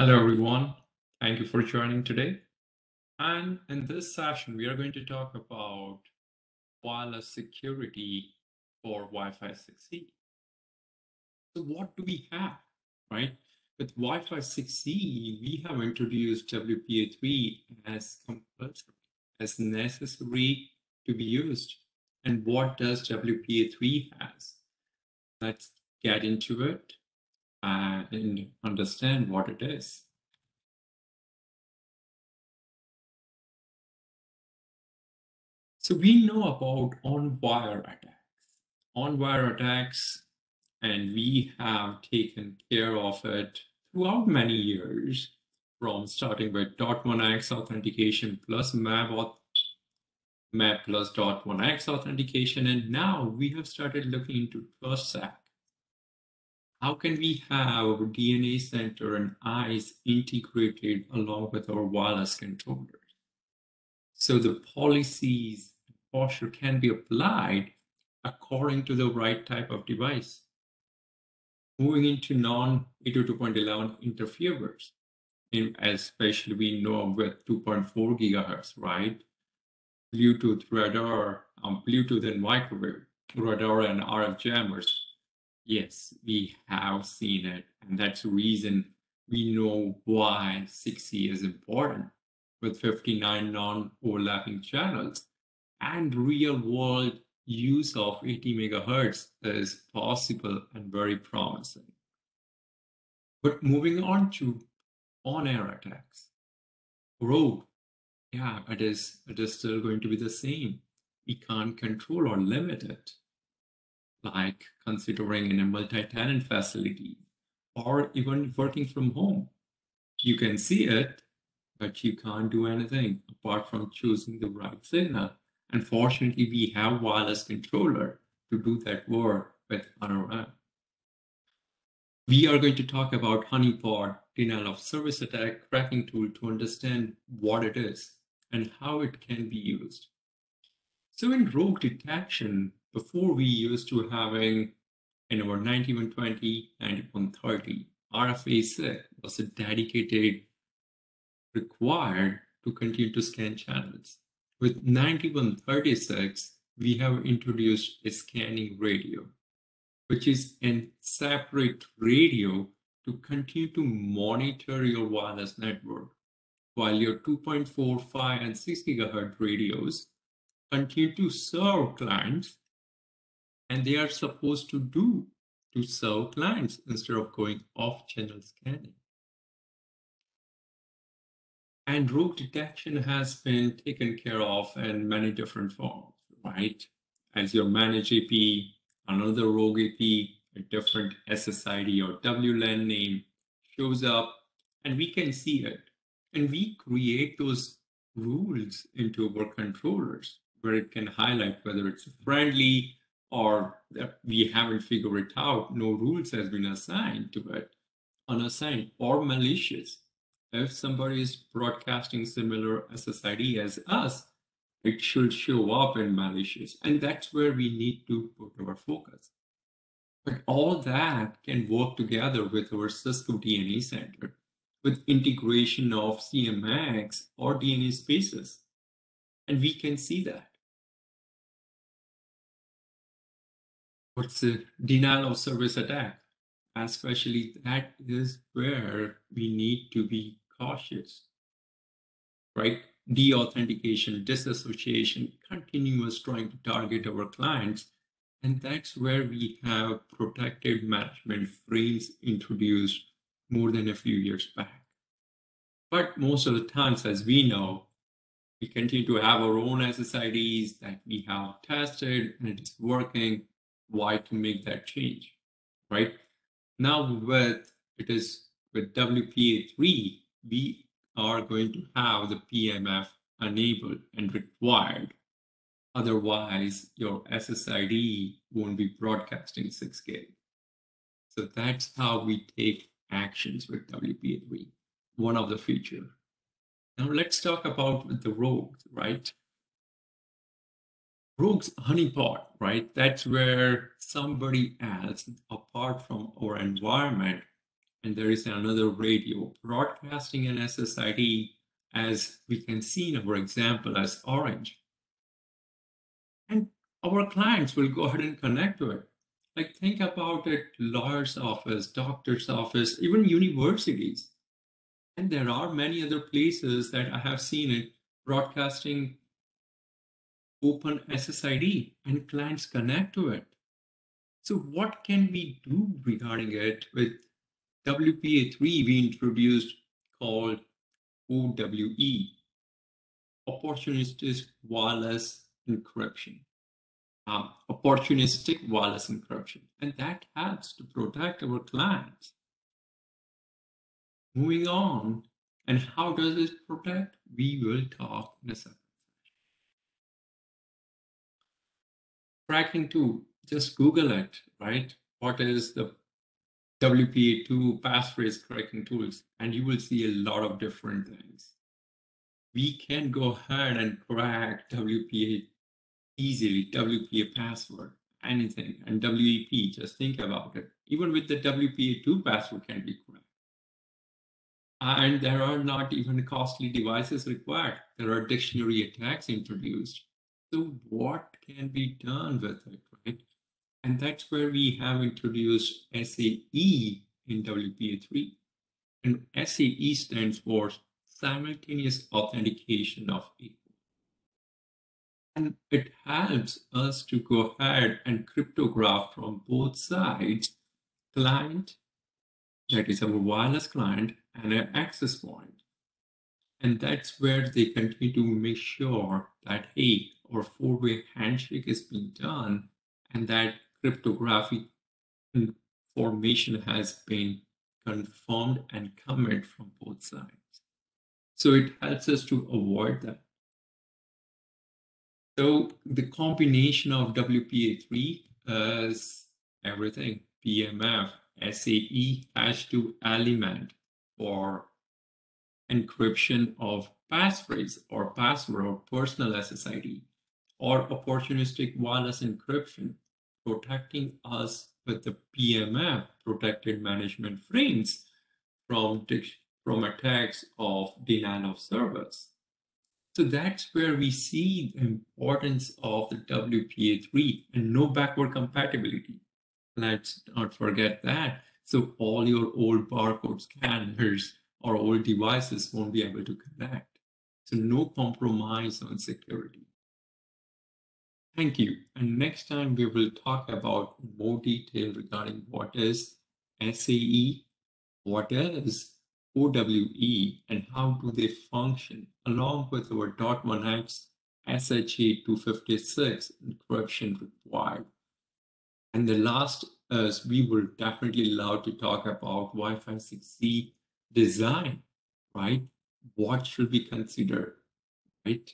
Hello, everyone. Thank you for joining today. And in this session, we are going to talk about wireless security for Wi-Fi 6E. So what do we have, right? With Wi-Fi 6E, we have introduced WPA3 as compulsory, as necessary to be used. And what does WPA3 has? Let's get into it and understand what it is. So we know about on-wire attacks. On-wire attacks, and we have taken care of it throughout many years, from starting with .1x authentication plus MAB, MAB plus .1x authentication, and now we have started looking into TrustSec how can we have DNA center and ISE integrated along with our wireless controllers? So the policies posture can be applied according to the right type of device. Moving into non-802.11 interferers, especially we know with 2.4 gigahertz, right? Bluetooth, radar, um, Bluetooth and microwave, radar and RF jammers, Yes, we have seen it. And that's the reason we know why 6E is important with 59 non-overlapping channels and real world use of 80 megahertz is possible and very promising. But moving on to on-air attacks. Rogue, yeah, it is, it is still going to be the same. We can't control or limit it like considering in a multi-tenant facility or even working from home. You can see it, but you can't do anything apart from choosing the right signal. Unfortunately, we have wireless controller to do that work with own. We are going to talk about honeypot denial of service attack cracking tool to understand what it is and how it can be used. So in rogue detection, before we used to having in our 9120, 9130, RF ASIC was a dedicated required to continue to scan channels. With 9136, we have introduced a scanning radio, which is a separate radio to continue to monitor your wireless network, while your 2.4, 5, and 6 gigahertz radios continue to serve clients and they are supposed to do to serve clients instead of going off channel scanning. And rogue detection has been taken care of in many different forms, right? As your managed AP, another rogue AP, a different SSID or WLAN name shows up, and we can see it. And we create those rules into our controllers where it can highlight whether it's friendly or that we haven't figured it out, no rules has been assigned to it, unassigned or malicious. If somebody is broadcasting similar SSID as us, it should show up in malicious. And that's where we need to put our focus. But all that can work together with our Cisco DNA Center with integration of CMX or DNA spaces. And we can see that. What's the denial of service attack? Especially that is where we need to be cautious, right? De-authentication, disassociation, continuous trying to target our clients. And that's where we have protected management frames introduced more than a few years back. But most of the times, as we know, we continue to have our own SSIDs that we have tested and it is working why to make that change, right? Now with it is with WPA3, we are going to have the PMF enabled and required. Otherwise, your SSID won't be broadcasting 6E. So that's how we take actions with WPA3, one of the feature. Now let's talk about the rogues, right? Rogue's honeypot, right? That's where somebody else, apart from our environment, and there is another radio broadcasting an SSID as we can see in our example as orange. And our clients will go ahead and connect to it. Like think about it, lawyer's office, doctor's office, even universities. And there are many other places that I have seen it broadcasting open SSID and clients connect to it. So what can we do regarding it with WPA3 we introduced called OWE, opportunistic wireless encryption. Um, opportunistic wireless encryption, and that helps to protect our clients. Moving on, and how does it protect? We will talk in a second. Cracking 2, just Google it, right? What is the WPA2 passphrase cracking tools, and you will see a lot of different things. We can go ahead and crack WPA easily, WPA password, anything, and WEP, just think about it. Even with the WPA2 password can be cracked. And there are not even costly devices required. There are dictionary attacks introduced. So what can be done with it, right? And that's where we have introduced SAE in WPA3. And SAE stands for Simultaneous Authentication of Equal. And it helps us to go ahead and cryptograph from both sides, client, that is our wireless client, and an access point. And that's where they continue to make sure that, hey, our four-way handshake is being done and that cryptographic information has been confirmed and committed from both sides. So it helps us to avoid that. So the combination of WPA3 as everything, PMF, SAE, hash to element for encryption of passphrase or password or personal SSID or opportunistic wireless encryption protecting us with the PMF protected management frames from, from attacks of denial of service. So that's where we see the importance of the WPA3 and no backward compatibility. Let's not forget that. So all your old barcode scanners or old devices won't be able to connect. So no compromise on security. Thank you. And next time we will talk about more detail regarding what is SAE, what is OWE, and how do they function, along with our dot one x SHA 256 encryption required. And the last is we will definitely love to talk about Wi-Fi 6E design, right? What should be considered, right?